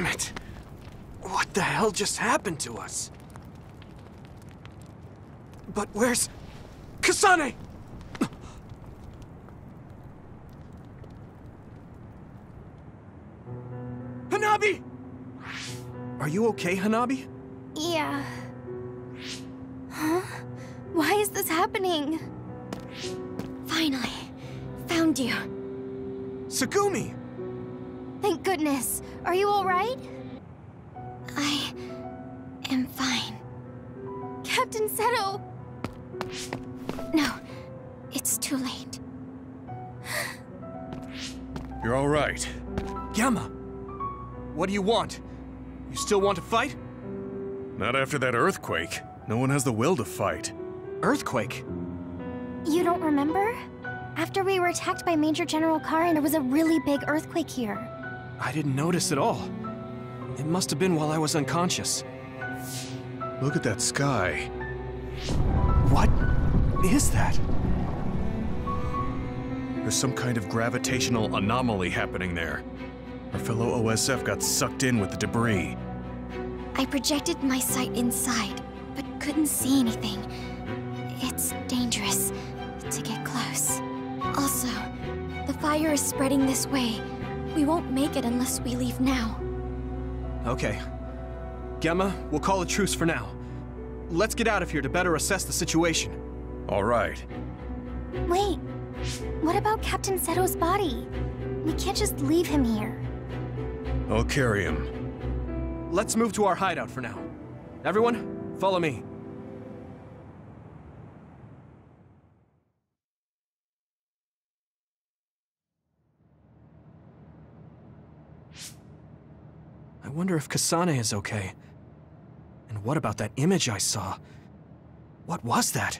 Damn it. What the hell just happened to us? But where's... Kasane? Hanabi! Are you okay, Hanabi? Yeah. Huh? Why is this happening? Finally, found you. Tsugumi! Thank goodness. Are you alright? I am fine. Captain Seto! No, it's too late. You're all right. Gemma! What do you want? You still want to fight? Not after that earthquake. No one has the will to fight. Earthquake? You don't remember? After we were attacked by Major General Karen, there was a really big earthquake here. I didn't notice at all. It must have been while I was unconscious. Look at that sky. What is that? There's some kind of gravitational anomaly happening there. Our fellow OSF got sucked in with the debris. I projected my sight inside, but couldn't see anything. It's dangerous to get close. Also, the fire is spreading this way. We won't make it unless we leave now. Okay. Gemma, we'll call a truce for now. Let's get out of here to better assess the situation. All right. Wait, what about Captain Seto's body? We can't just leave him here. I'll carry him. Let's move to our hideout for now. Everyone, follow me. Wonder if Kasane is okay. And what about that image I saw? What was that?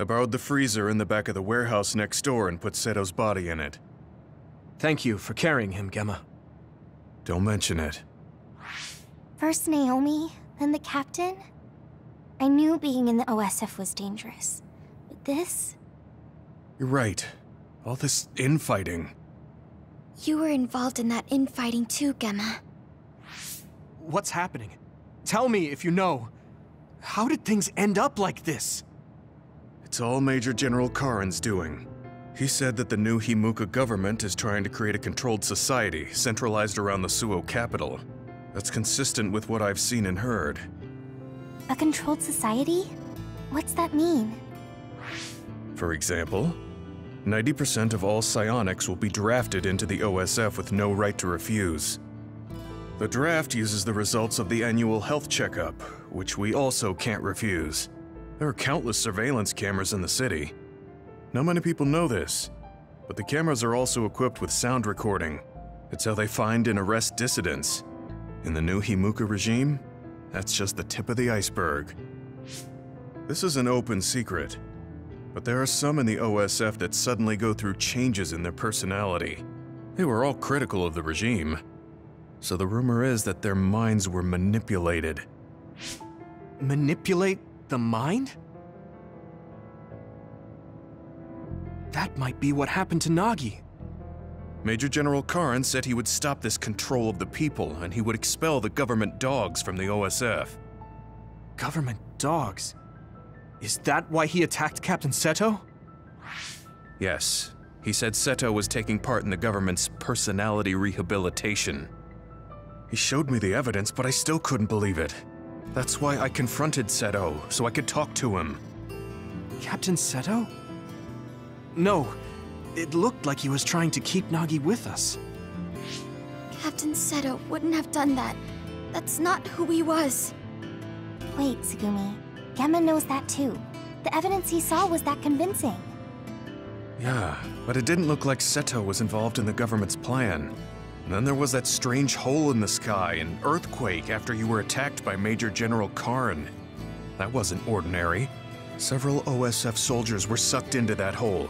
I borrowed the freezer in the back of the warehouse next door and put Seto's body in it. Thank you for carrying him, Gemma. Don't mention it. First Naomi, then the captain? I knew being in the OSF was dangerous. But this? You're right. All this infighting. You were involved in that infighting too, Gemma. What's happening? Tell me if you know. How did things end up like this? It's all Major General Karen's doing. He said that the new Himuka government is trying to create a controlled society centralized around the Suo capital. That's consistent with what I've seen and heard. A controlled society? What's that mean? For example, 90% of all psionics will be drafted into the OSF with no right to refuse. The draft uses the results of the annual health checkup, which we also can't refuse. There are countless surveillance cameras in the city. Not many people know this, but the cameras are also equipped with sound recording. It's how they find and arrest dissidents. In the new Himuka regime, that's just the tip of the iceberg. This is an open secret, but there are some in the OSF that suddenly go through changes in their personality. They were all critical of the regime, so the rumor is that their minds were manipulated. Manipulate the mind? That might be what happened to Nagi. Major General Karen said he would stop this control of the people and he would expel the government dogs from the OSF. Government dogs? Is that why he attacked Captain Seto? Yes, he said Seto was taking part in the government's personality rehabilitation. He showed me the evidence, but I still couldn't believe it. That's why I confronted Seto, so I could talk to him. Captain Seto? No, it looked like he was trying to keep Nagi with us. Captain Seto wouldn't have done that. That's not who he was. Wait, Tsugumi. Gemma knows that too. The evidence he saw was that convincing. Yeah, but it didn't look like Seto was involved in the government's plan. And then there was that strange hole in the sky, an earthquake after you were attacked by Major General Karen. That wasn't ordinary. Several OSF soldiers were sucked into that hole.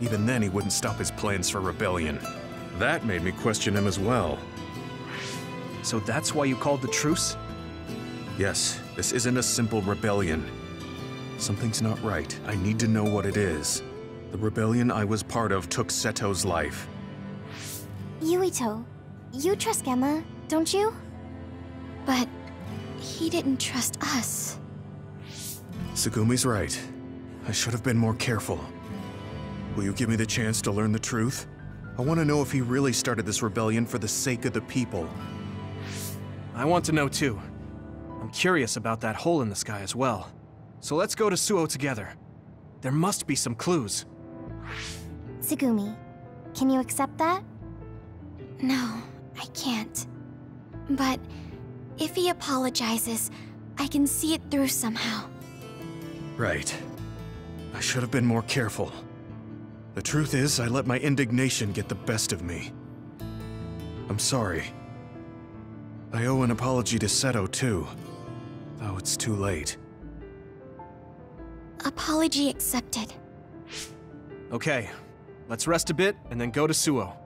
Even then, he wouldn't stop his plans for rebellion. That made me question him as well. So that's why you called the truce? Yes, this isn't a simple rebellion. Something's not right. I need to know what it is. The rebellion I was part of took Seto's life. Yuito, you trust Gemma. don't you? But he didn't trust us. Tsugumi's right. I should have been more careful. Will you give me the chance to learn the truth? I want to know if he really started this rebellion for the sake of the people. I want to know too. I'm curious about that hole in the sky as well. So let's go to Suo together. There must be some clues. Tsugumi, can you accept that? No, I can't. But if he apologizes, I can see it through somehow. Right. I should have been more careful. The truth is, I let my indignation get the best of me. I'm sorry. I owe an apology to Seto, too. Though it's too late. Apology accepted. Okay, let's rest a bit and then go to Suo.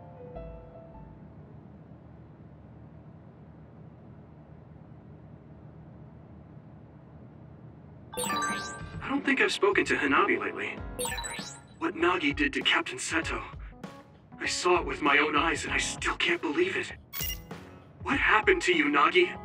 I've spoken to Hanabi lately. What Nagi did to Captain Seto. I saw it with my own eyes and I still can't believe it. What happened to you, Nagi?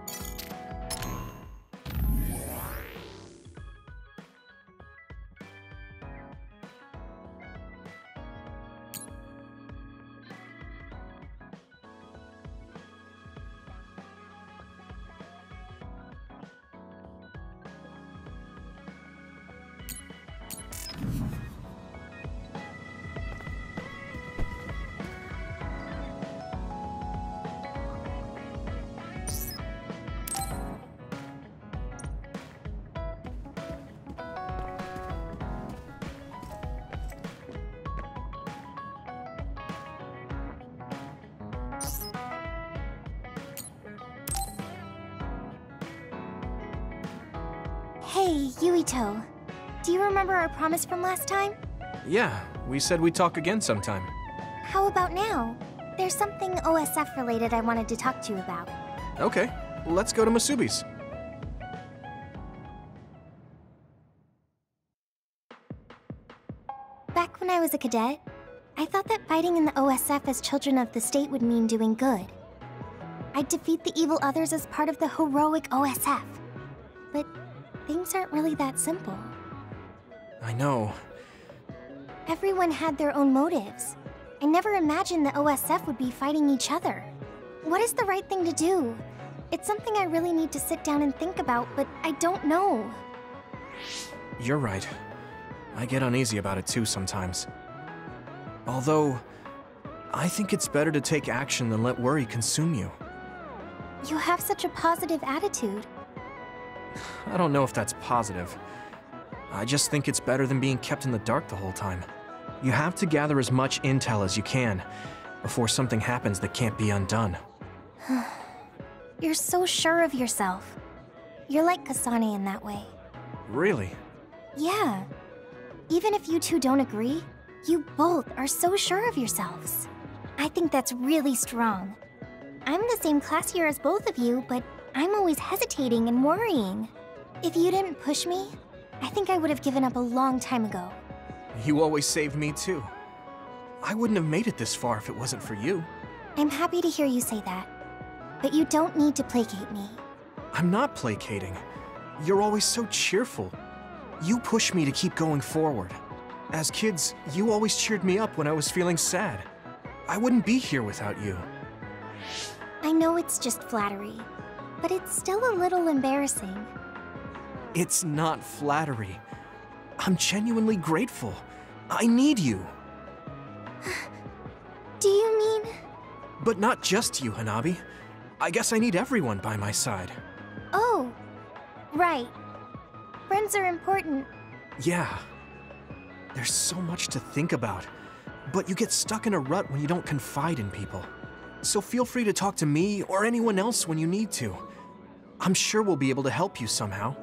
From last time? Yeah, we said we'd talk again sometime. How about now? There's something OSF related I wanted to talk to you about. Okay, let's go to Masubi's. Back when I was a cadet, I thought that fighting in the OSF as children of the state would mean doing good. I'd defeat the evil others as part of the heroic OSF. But things aren't really that simple. I know. Everyone had their own motives. I never imagined the OSF would be fighting each other. What is the right thing to do? It's something I really need to sit down and think about, but I don't know. You're right. I get uneasy about it too sometimes. Although, I think it's better to take action than let worry consume you. You have such a positive attitude. I don't know if that's positive. I just think it's better than being kept in the dark the whole time. You have to gather as much intel as you can before something happens that can't be undone. You're so sure of yourself. You're like Kasane in that way. Really? Yeah. Even if you two don't agree, you both are so sure of yourselves. I think that's really strong. I'm the same class year as both of you, but I'm always hesitating and worrying. If you didn't push me, I think I would have given up a long time ago. You always saved me too. I wouldn't have made it this far if it wasn't for you. I'm happy to hear you say that. But you don't need to placate me. I'm not placating. You're always so cheerful. You push me to keep going forward. As kids, you always cheered me up when I was feeling sad. I wouldn't be here without you. I know it's just flattery, but it's still a little embarrassing. It's not flattery. I'm genuinely grateful. I need you. Do you mean... But not just you, Hanabi. I guess I need everyone by my side. Oh, right. Friends are important. Yeah. There's so much to think about. But you get stuck in a rut when you don't confide in people. So feel free to talk to me or anyone else when you need to. I'm sure we'll be able to help you somehow.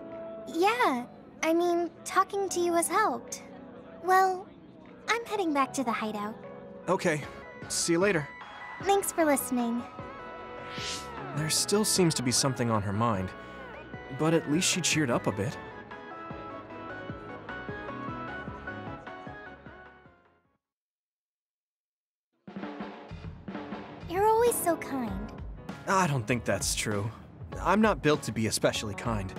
Yeah, I mean, talking to you has helped. Well, I'm heading back to the hideout. Okay, see you later. Thanks for listening. There still seems to be something on her mind, but at least she cheered up a bit. You're always so kind. I don't think that's true. I'm not built to be especially kind.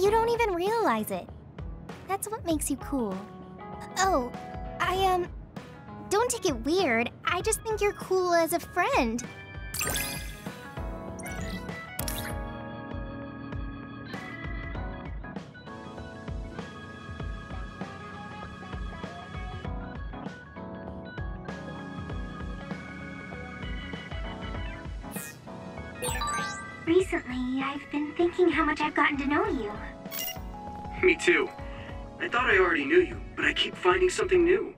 You don't even realize it. That's what makes you cool. Oh, I, um... Don't take it weird. I just think you're cool as a friend. Recently, I've been thinking how much I've gotten to know you. Me too. I thought I already knew you, but I keep finding something new.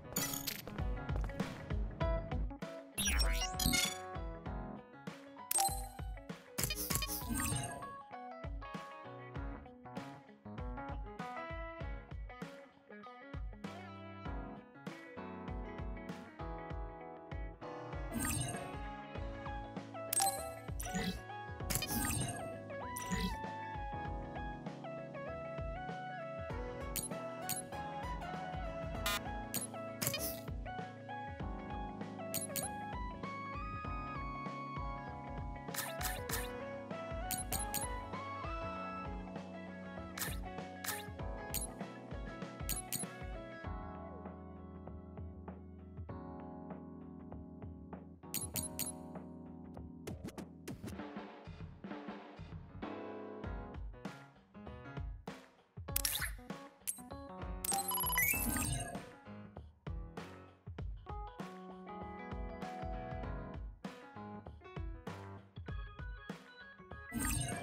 Okay.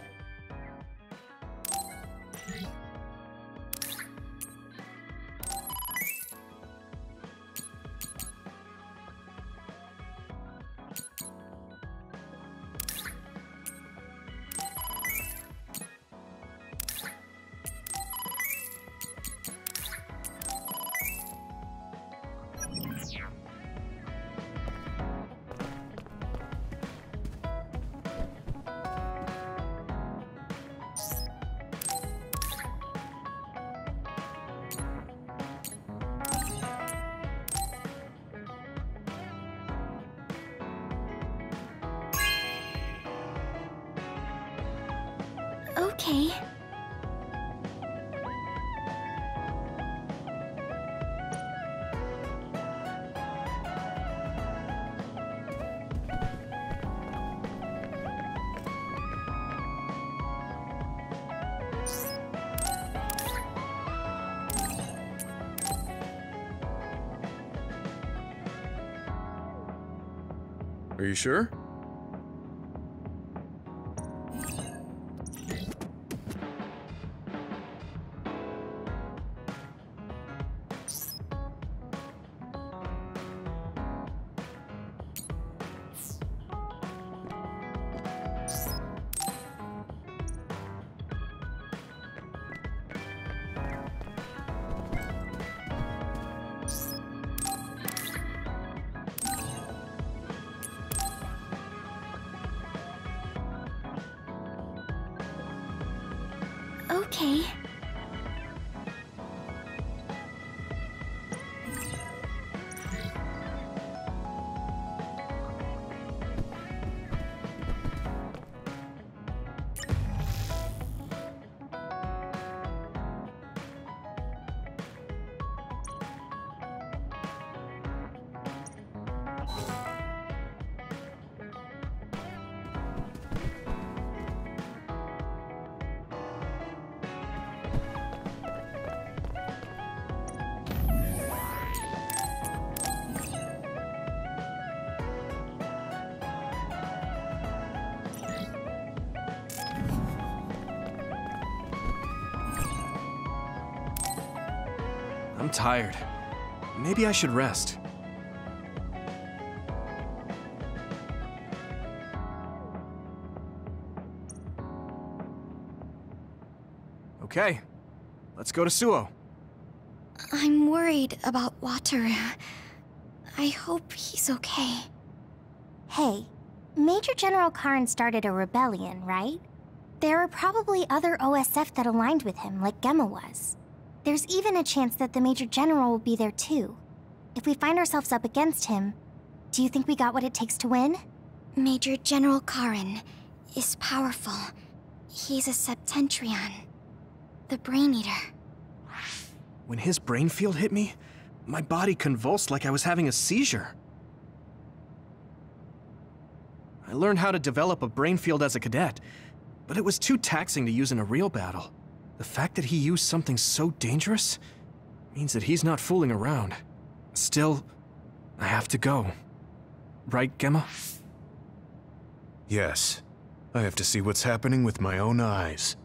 Are you sure? Tired. Maybe I should rest. Okay, let's go to Suo. I'm worried about Wataru. I hope he's okay. Hey, Major General Karen started a rebellion, right? There are probably other OSF that aligned with him, like Gemma was. There's even a chance that the Major General will be there too. If we find ourselves up against him, do you think we got what it takes to win? Major General Karen. is powerful. He's a Septentrion. The Brain Eater. When his brain field hit me, my body convulsed like I was having a seizure. I learned how to develop a brain field as a cadet, but it was too taxing to use in a real battle. The fact that he used something so dangerous means that he's not fooling around. Still, I have to go. Right, Gemma? Yes. I have to see what's happening with my own eyes.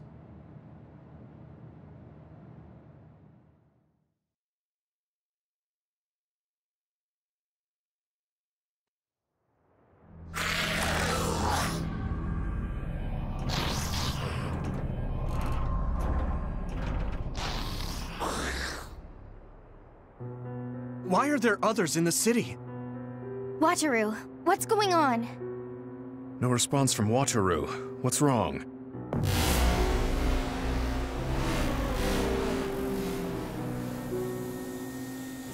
Why are there others in the city? Wataru, what's going on? No response from Wataru. What's wrong?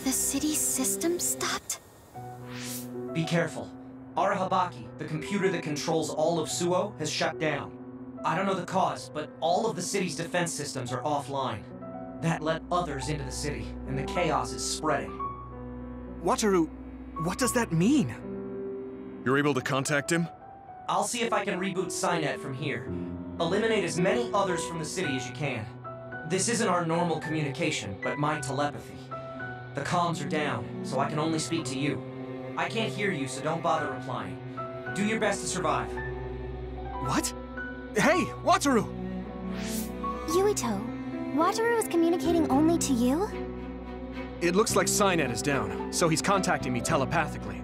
The city system stopped? Be careful. Arahabaki, the computer that controls all of Suo, has shut down. I don't know the cause, but all of the city's defense systems are offline. That let others into the city, and the chaos is spreading. Wataru, what does that mean? You're able to contact him? I'll see if I can reboot Cynet from here. Eliminate as many others from the city as you can. This isn't our normal communication, but my telepathy. The comms are down, so I can only speak to you. I can't hear you, so don't bother replying. Do your best to survive. What? Hey, Wataru! Yuito, Wataru is communicating only to you? It looks like Cynet is down, so he's contacting me telepathically.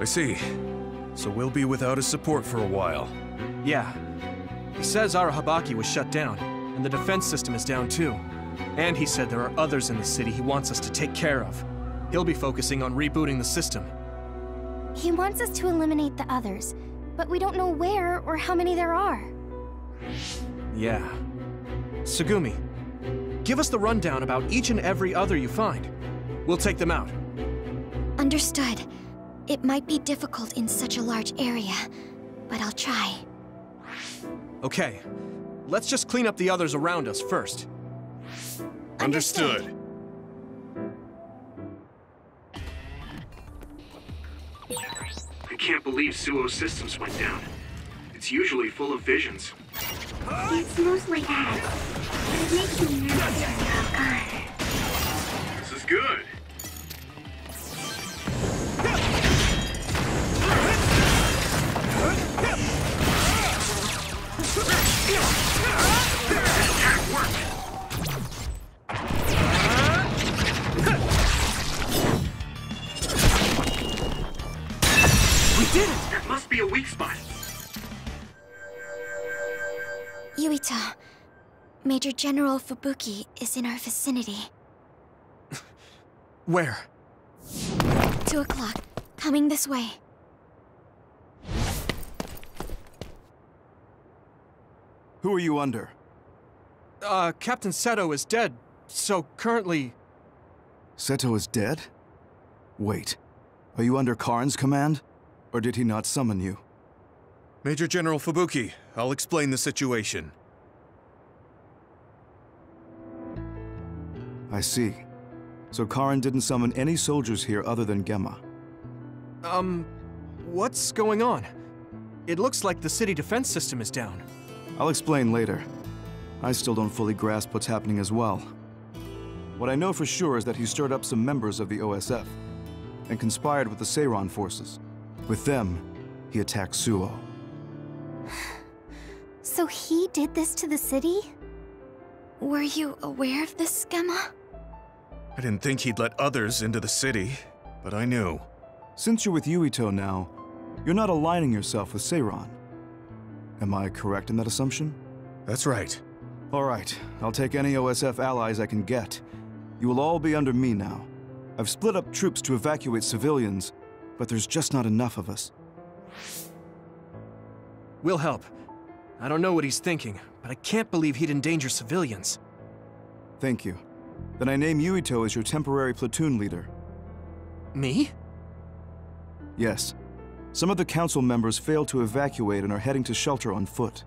I see. So we'll be without his support for a while. Yeah. He says Arahabaki was shut down, and the defense system is down too. And he said there are others in the city he wants us to take care of. He'll be focusing on rebooting the system. He wants us to eliminate the others, but we don't know where or how many there are. Yeah. Tsugumi, give us the rundown about each and every other you find. We'll take them out. Understood. It might be difficult in such a large area, but I'll try. Okay. Let's just clean up the others around us first. Understood. I can't believe Suo's systems went down. It's usually full of visions. It's mostly ads. It makes me nervous all gone. This is good. Major General Fubuki is in our vicinity. Where? Two o'clock. Coming this way. Who are you under? Uh, Captain Seto is dead, so currently... Seto is dead? Wait. Are you under Karen's command? Or did he not summon you? Major General Fubuki, I'll explain the situation. I see. So Karen didn't summon any soldiers here other than Gemma. Um, what's going on? It looks like the city defense system is down. I'll explain later. I still don't fully grasp what's happening as well. What I know for sure is that he stirred up some members of the OSF and conspired with the Seiran forces. With them, he attacked Suo. So he did this to the city? Were you aware of this, Gemma? I didn't think he'd let others into the city, but I knew. Since you're with Yuito now, you're not aligning yourself with Seiran. Am I correct in that assumption? That's right. All right, I'll take any OSF allies I can get. You will all be under me now. I've split up troops to evacuate civilians, but there's just not enough of us. We'll help. I don't know what he's thinking, but I can't believe he'd endanger civilians. Thank you. Then I name Yuito as your temporary platoon leader. Me? Yes. Some of the council members failed to evacuate and are heading to shelter on foot.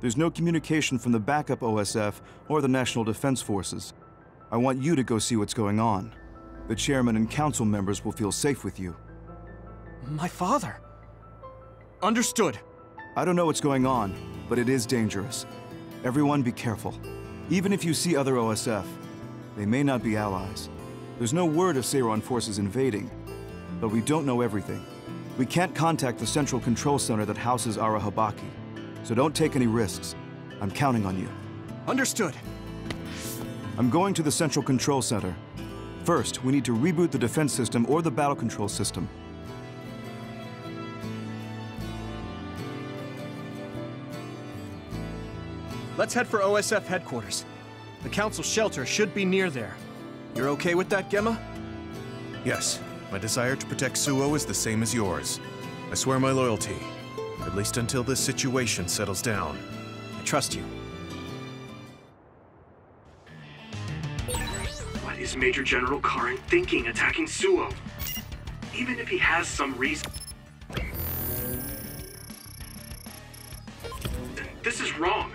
There's no communication from the backup OSF or the National Defense Forces. I want you to go see what's going on. The chairman and council members will feel safe with you. My father. Understood. I don't know what's going on, but it is dangerous. Everyone be careful. Even if you see other OSF, they may not be allies. There's no word of Seiran forces invading, but we don't know everything. We can't contact the central control center that houses Arahabaki, so don't take any risks. I'm counting on you. Understood. I'm going to the central control center. First, we need to reboot the defense system or the battle control system. Let's head for OSF headquarters. The council shelter should be near there. You're okay with that, Gemma? Yes, my desire to protect Suo is the same as yours. I swear my loyalty, at least until this situation settles down. I trust you. What is Major General Karen thinking attacking Suo? Even if he has some reason. This is wrong.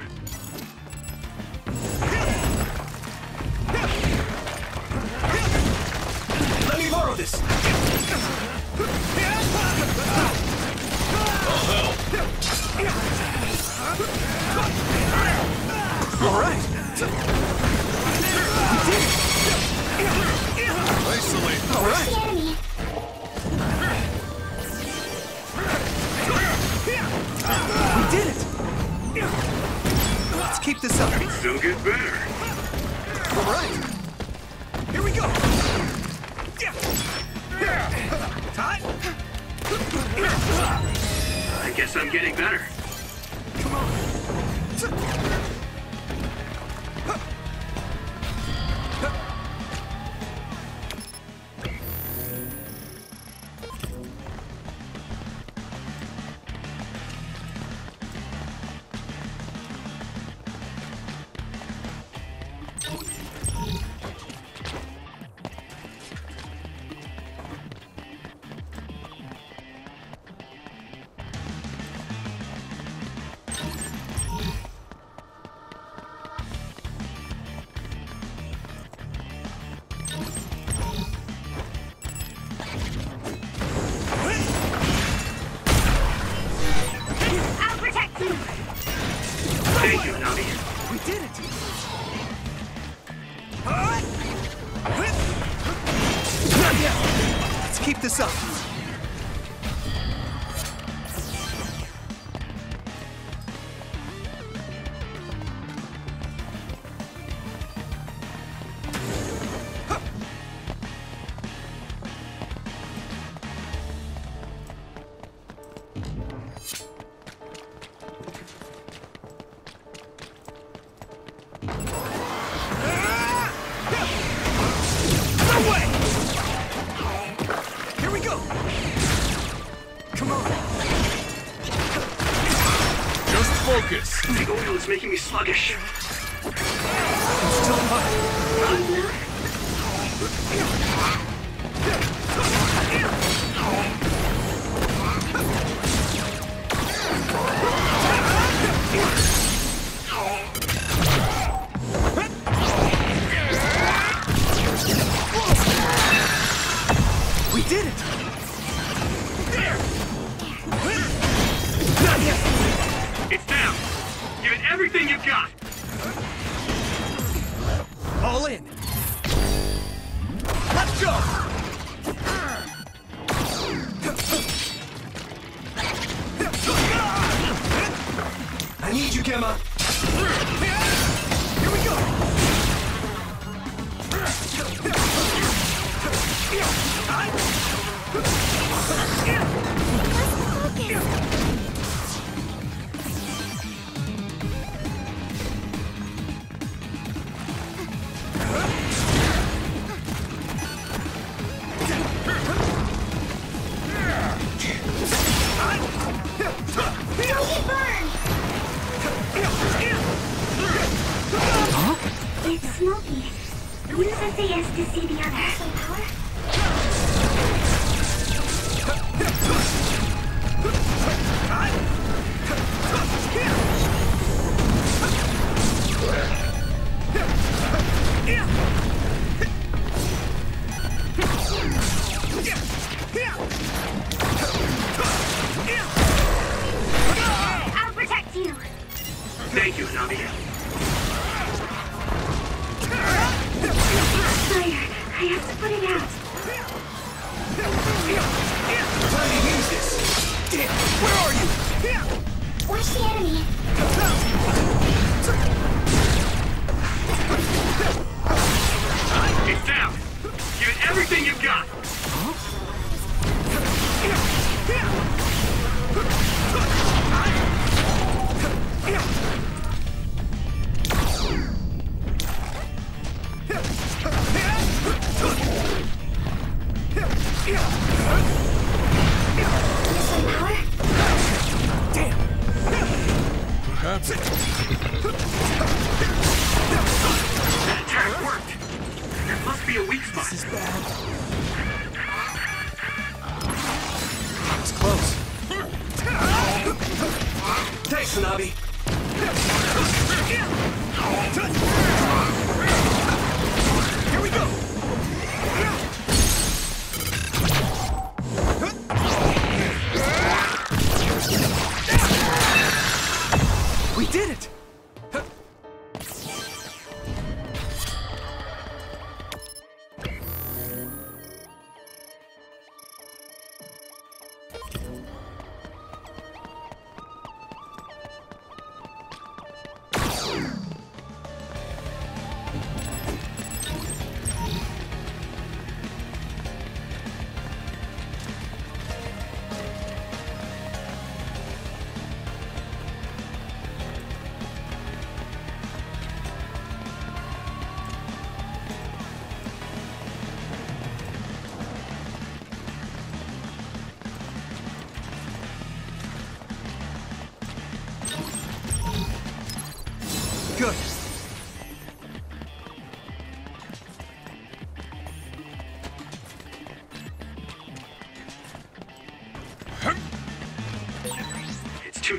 Is making me sluggish.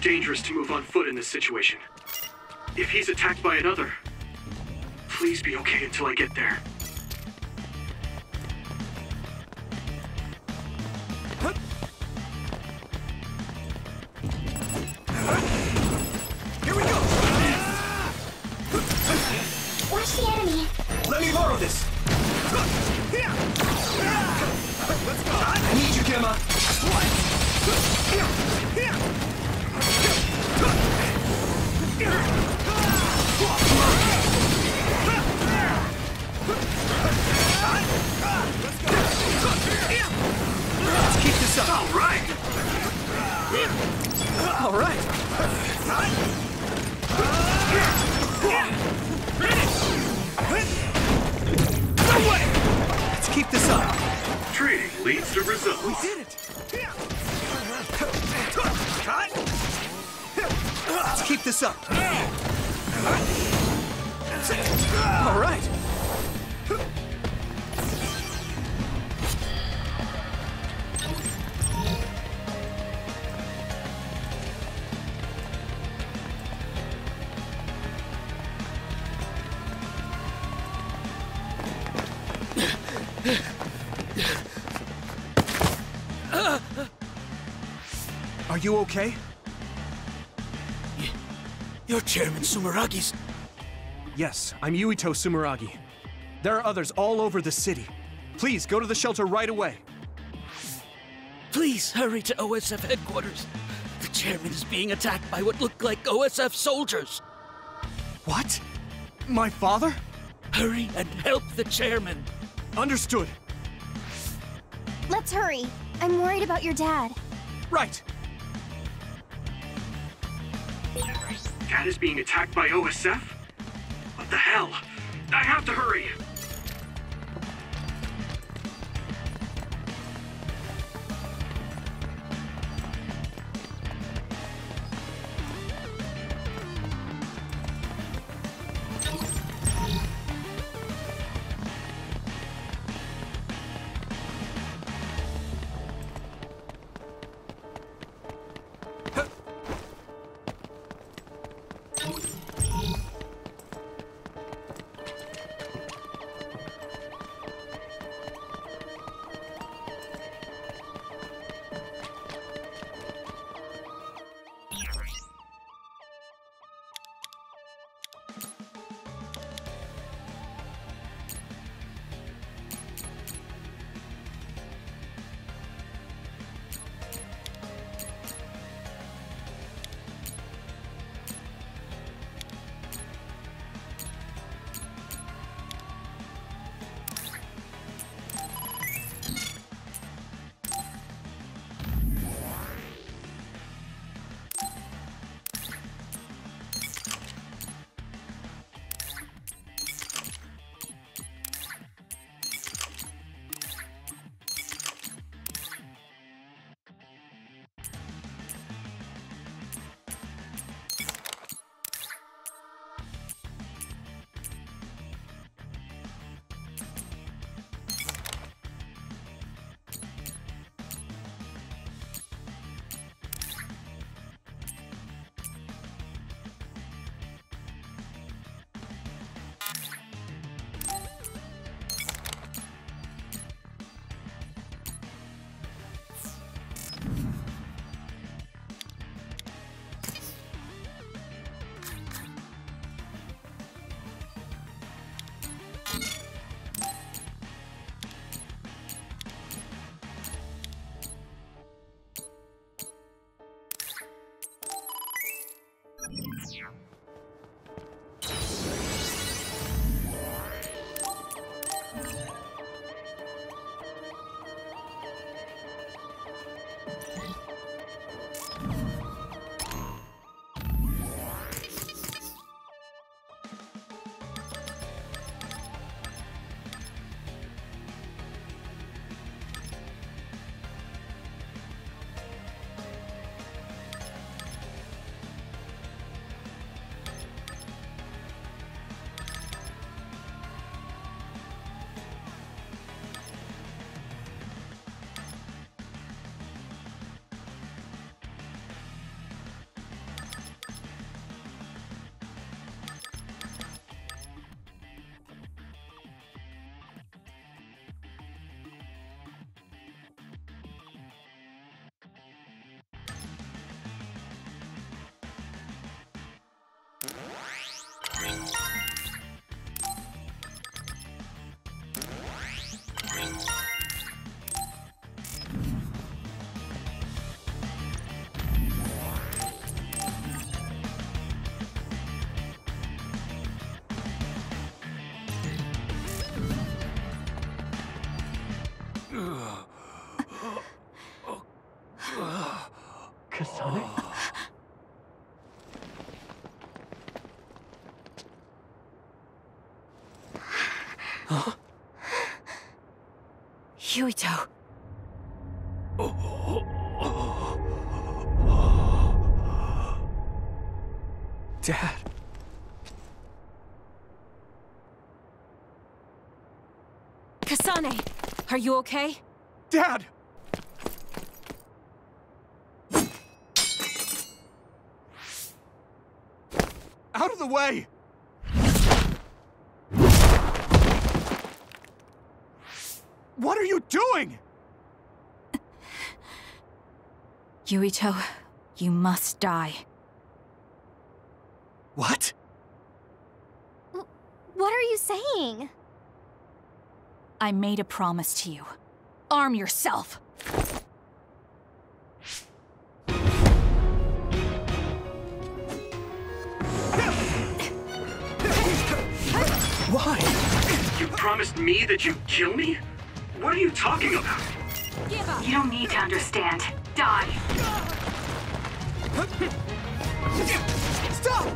Dangerous to move on foot in this situation. If he's attacked by another, please be okay until I get there. Okay? You're Chairman Sumeragi's. Yes, I'm Yuito Sumeragi. There are others all over the city. Please go to the shelter right away. Please hurry to OSF headquarters. The chairman is being attacked by what look like OSF soldiers. What? My father? Hurry and help the chairman. Understood. Let's hurry. I'm worried about your dad. Right. Dad is being attacked by OSF? What the hell? I have to hurry! Yuito. Dad. Kasane, are you okay? Dad! Out of the way! What are you doing? Yuito, you must die. What? What are you saying? I made a promise to you. Arm yourself! Why? You promised me that you'd kill me? What are you talking about? You don't need to understand. Die. Stop!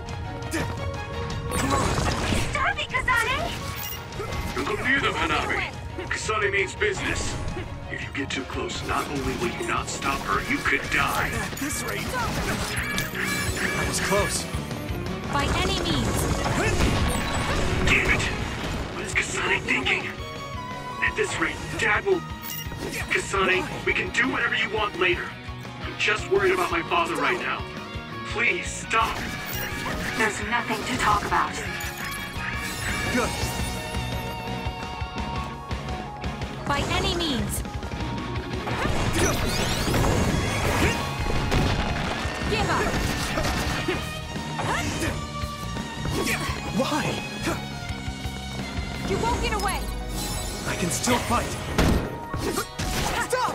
Stop it, Kasane! Look near them, Hanabi. Kasane means business. If you get too close, not only will you not stop her, you could die. At this rate... That was close. By any means! Damn it! What is Kasane thinking? At this rate, Dad will... Kasane, we can do whatever you want later. I'm just worried about my father right now. Please, stop. There's nothing to talk about. Good. By any means! Give up! Why? You won't get away! I can still fight. Stop!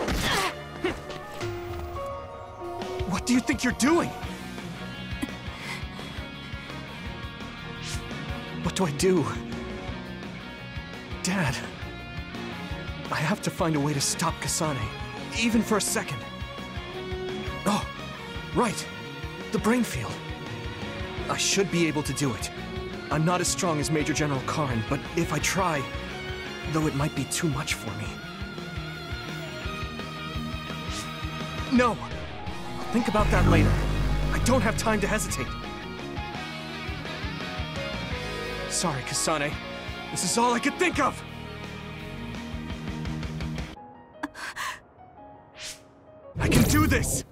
What do you think you're doing? What do I do? Dad, I have to find a way to stop Kasane, even for a second. Oh, right. The brain field. I should be able to do it. I'm not as strong as Major General Karen, but if I try, though it might be too much for me. No! I'll think about that later. I don't have time to hesitate. Sorry, Kasane. This is all I could think of! I can do this!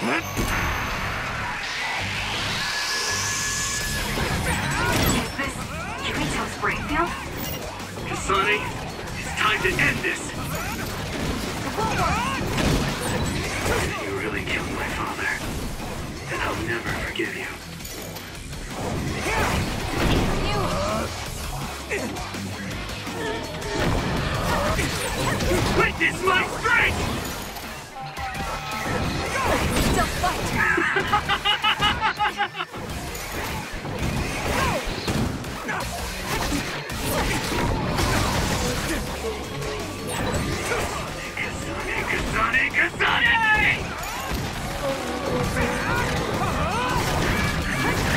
Is this Yuito's brain field? Kasane, it's time to end this! You really killed my father, and I'll never forgive you. you. Witness my strength! Still fight! Kasane, Kasane!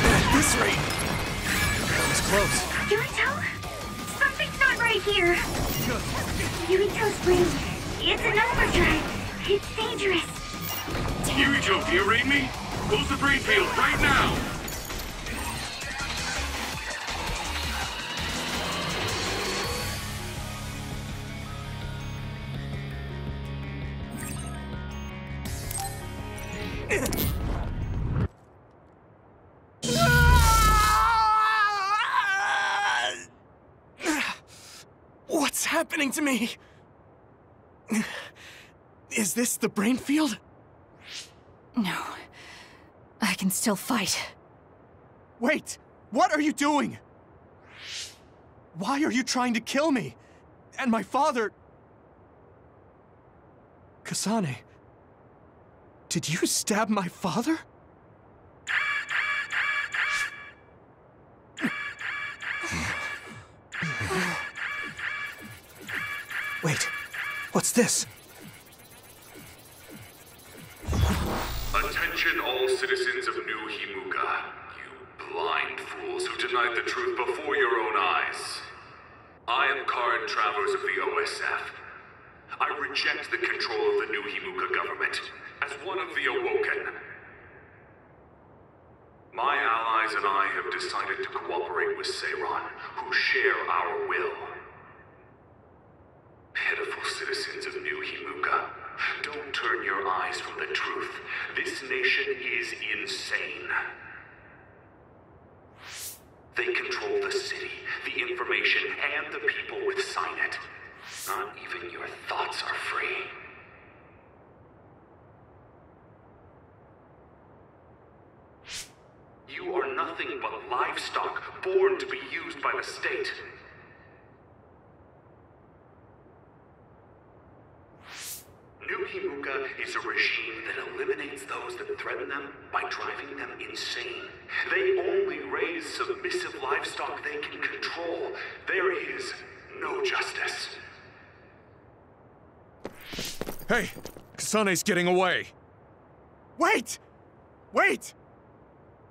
At this rate! That was close. Yuito? Something's not right here. Yuito's brain. It's an overdrive. It's dangerous. Yuito, do you read me? Close the brain field right now! What's happening to me? Is this the brain field? No. I can still fight. Wait! What are you doing? Why are you trying to kill me? And my father... Kasane... Did you stab my father? Wait, what's this? All citizens of New Himuka, you blind fools who denied the truth before your own eyes. I am Karen Travers of the OSF. I reject the control of the New Himuka government as one of the Awoken. My allies and I have decided to cooperate with Seiran, who share our will. Pitiful citizens of New Himuka, don't turn your eyes from the truth. This nation is insane. They control the city, the information, and the people with Signet. Not even your thoughts are free. You are nothing but livestock born to be used by the state. New Himuka is a regime that eliminates those that threaten them by driving them insane. They only raise submissive livestock they can control. There is no justice. Hey! Kasane's getting away! Wait! Wait!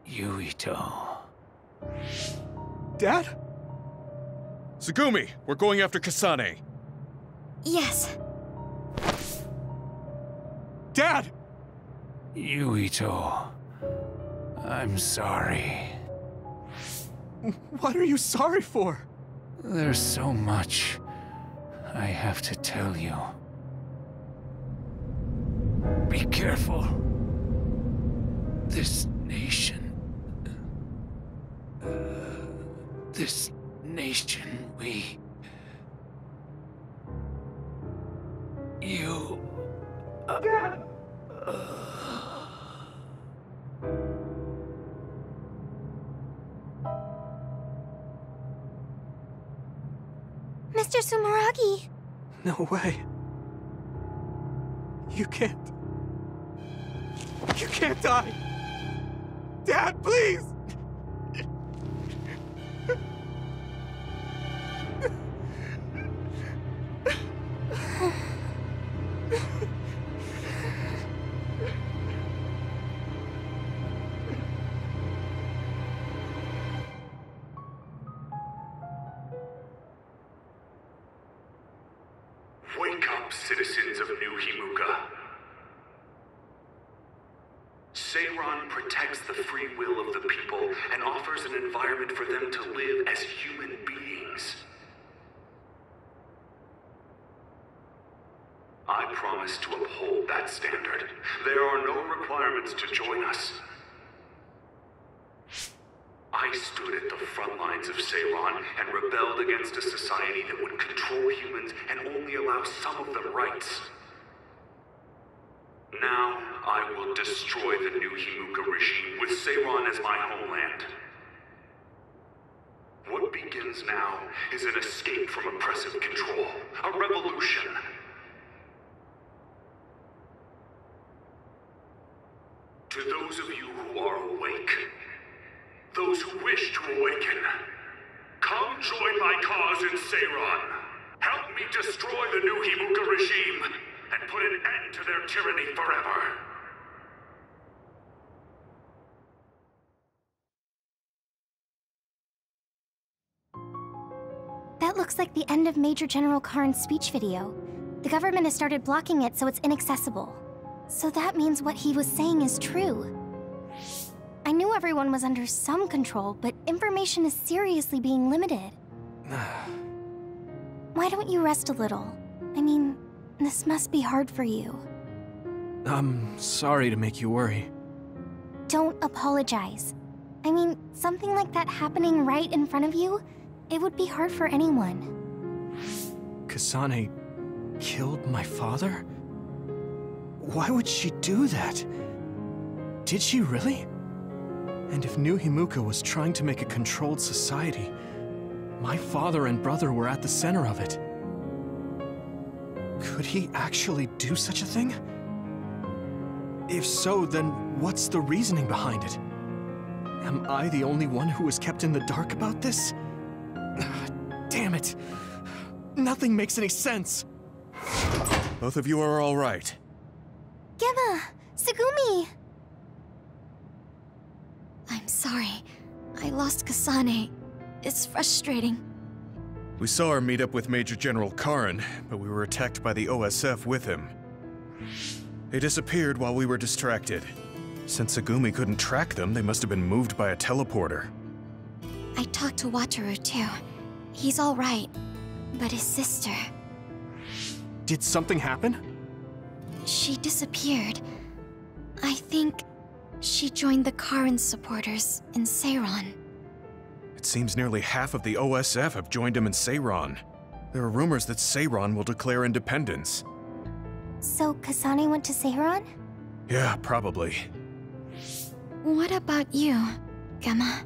Yuito. Dad? Tsugumi, we're going after Kasane. Yes. Dad! Yuito. I'm sorry. What are you sorry for? There's so much I have to tell you. Be careful. This nation. uh, this nation, we. You. Mr. Sumeragi! No way. You can't. You can't die! Dad, please! Citizens of New Himuka. Seiran protects the free will of the people and offers an environment for them to live as human beings. I promise to uphold that standard. There are no requirements to join us. I stood at the front lines of Seiran and rebelled against a society that would control humans and only allow some of them rights. Now, I will destroy the new Himuka regime with Seiran as my homeland. What begins now is an escape from oppressive control, a revolution. To those of you who are awake, those who wish to awaken, come join my cause in Seiran. Help me destroy the new Himuka regime and put an end to their tyranny forever. That looks like the end of Major General Karen's speech video. The government has started blocking it so it's inaccessible. So that means what he was saying is true. I knew everyone was under some control, but information is seriously being limited. Why don't you rest a little? I mean, this must be hard for you. I'm sorry to make you worry. Don't apologize. I mean, something like that happening right in front of you, it would be hard for anyone. Kasane killed my father? Why would she do that? Did she really? And if New Himuka was trying to make a controlled society, my father and brother were at the center of it. Could he actually do such a thing? If so, then what's the reasoning behind it? Am I the only one who was kept in the dark about this? Damn it. Nothing makes any sense. Both of you are all right. Gemma! Tsugumi! I'm sorry. I lost Kasane. It's frustrating. We saw her meet up with Major General Karen, but we were attacked by the OSF with him. They disappeared while we were distracted. Since Tsugumi couldn't track them, they must have been moved by a teleporter. I talked to Wataru too. He's all right. But his sister, Did something happen? she disappeared. I think she joined the Karen supporters in Seiran. It seems nearly half of the OSF have joined him in Seiran. There are rumors that Seiran will declare independence. So Kasane went to Seiran? Yeah, probably. What about you, Gemma?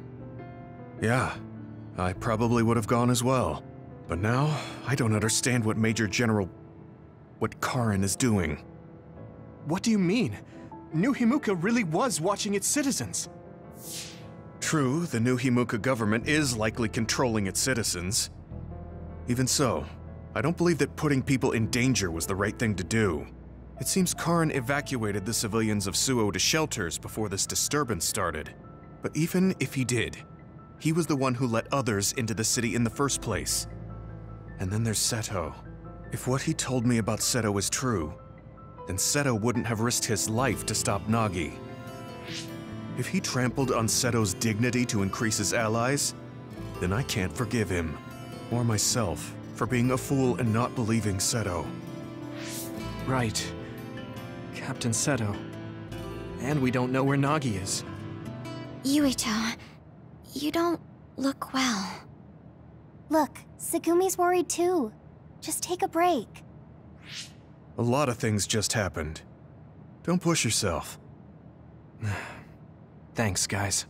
Yeah, I probably would have gone as well. But now, I don't understand what Major General... what Karen is doing. What do you mean? New Himuka really was watching its citizens. True, the new Himuka government is likely controlling its citizens. Even so, I don't believe that putting people in danger was the right thing to do. It seems Karen evacuated the civilians of Suoh to shelters before this disturbance started. But even if he did, he was the one who let others into the city in the first place. And then there's Seto. If what he told me about Seto is true, then Seto wouldn't have risked his life to stop Nagi. If he trampled on Seto's dignity to increase his allies, then I can't forgive him, or myself, for being a fool and not believing Seto. Right. Captain Seto. And we don't know where Nagi is. Yuito, you don't look well. Look, Tsugumi's worried too. Just take a break. A lot of things just happened. Don't push yourself. Thanks, guys.